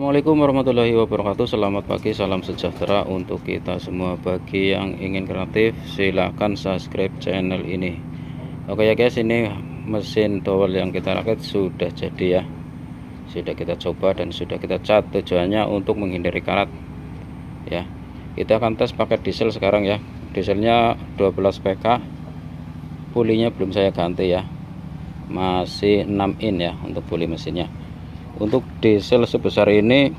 Assalamualaikum warahmatullahi wabarakatuh. Selamat pagi, salam sejahtera untuk kita semua. Bagi yang ingin kreatif silahkan subscribe channel ini. Oke ya guys ini mesin towel yang kita rakit sudah jadi ya. Sudah kita coba dan sudah kita cat. Tujuannya untuk menghindari karat Ya. Kita akan tes pakai diesel sekarang ya. Dieselnya 12 PK Pulinya belum saya ganti ya. Masih 6 in ya untuk puli mesinnya untuk diesel sebesar ini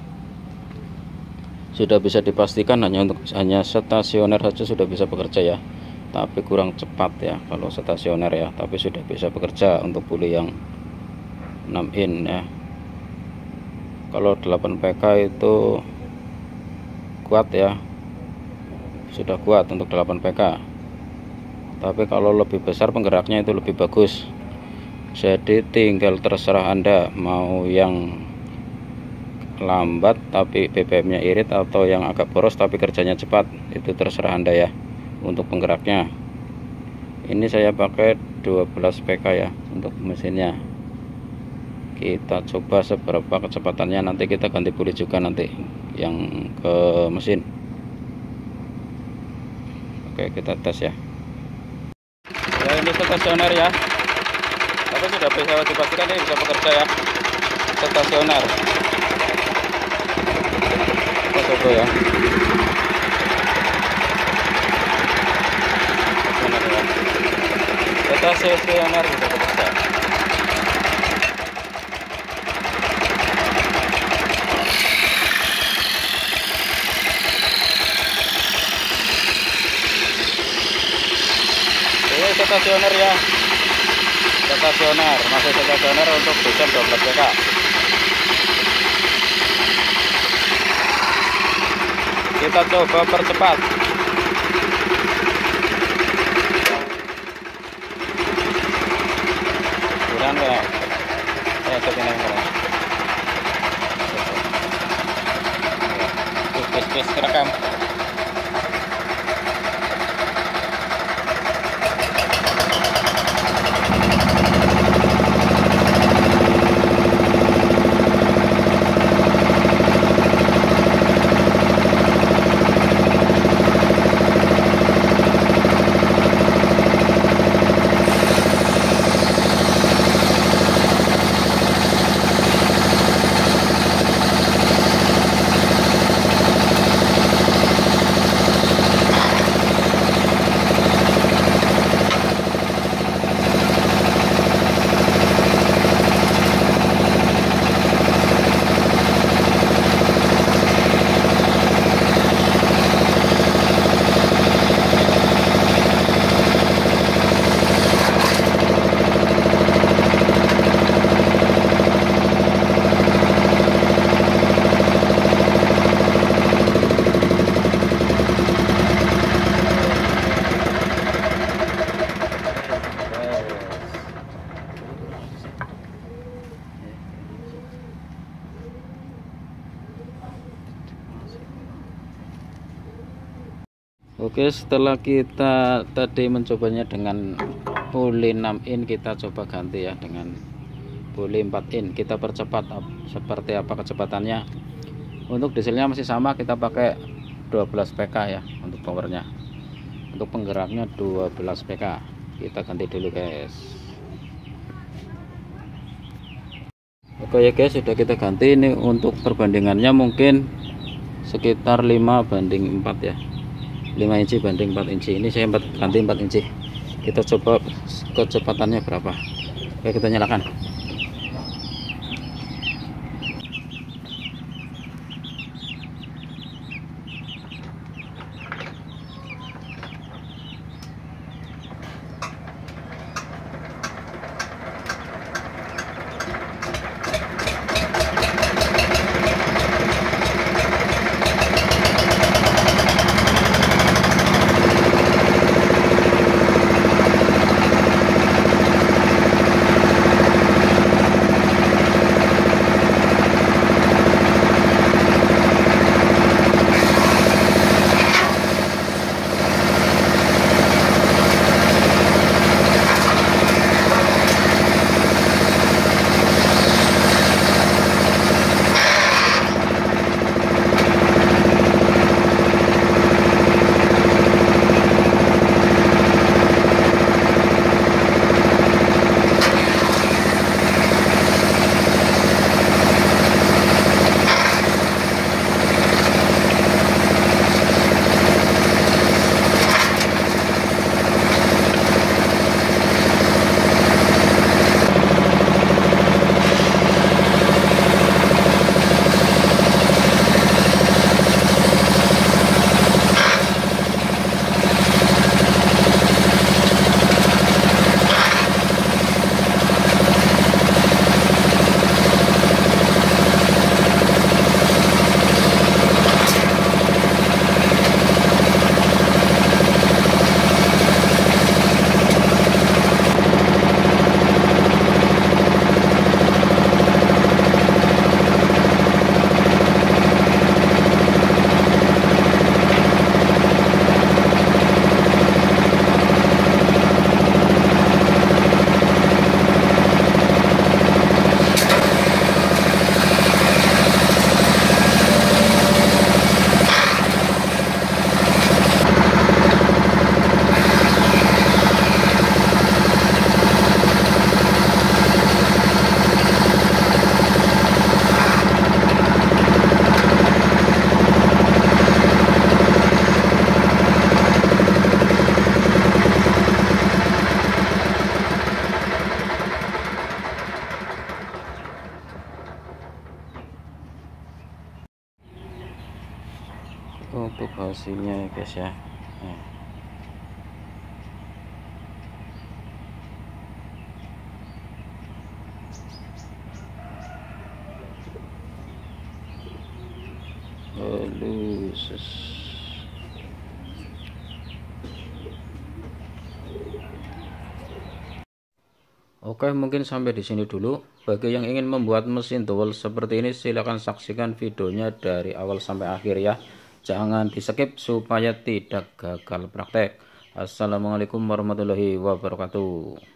sudah bisa dipastikan hanya untuk hanya stasioner saja sudah bisa bekerja ya. Tapi kurang cepat ya kalau stasioner ya. Tapi sudah bisa bekerja untuk puli yang 6 in ya. Kalau 8 PK itu kuat ya. Sudah kuat untuk 8 PK tapi kalau lebih besar penggeraknya itu lebih bagus jadi tinggal terserah anda mau yang lambat tapi BBM nya irit atau yang agak boros tapi kerjanya cepat itu terserah anda ya untuk penggeraknya. Ini saya pakai 12 PK ya untuk mesinnya. Kita coba seberapa kecepatannya nanti kita ganti pulih juga nanti yang ke mesin. Oke kita tes ya. Ya ini stasioner ya tapi sudah bisa dipastikan ini bisa bekerja ya. Stasioner kita coba ya. Stasioner bisa bekerja. Stasioner ya stasioner masih stasioner untuk diesel 12 PK kita coba percepat kurang ya saya cek ini kurang bis bis kerekam Oke setelah kita tadi mencobanya dengan puli 6 in kita coba ganti ya dengan puli 4 in. Kita percepat seperti apa kecepatannya. Untuk dieselnya masih sama kita pakai 12 PK ya untuk powernya. Untuk penggeraknya 12 PK kita ganti dulu guys. Oke ya guys sudah kita ganti. Ini untuk perbandingannya mungkin sekitar 5 banding 4 ya 5 inci banding 4 inci. Ini saya 4, ganti 4 inci. Kita coba kecepatannya berapa? Oke kita nyalakan hasilnya ya guys ya. Oke mungkin sampai di sini dulu. Bagi yang ingin membuat mesin towel seperti ini silahkan saksikan videonya dari awal sampai akhir ya jangan di skip supaya tidak gagal praktek. Assalamualaikum warahmatullahi wabarakatuh